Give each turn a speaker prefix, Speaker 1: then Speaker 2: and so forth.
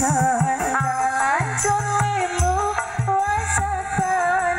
Speaker 1: Jangan cuma mu, wasatan.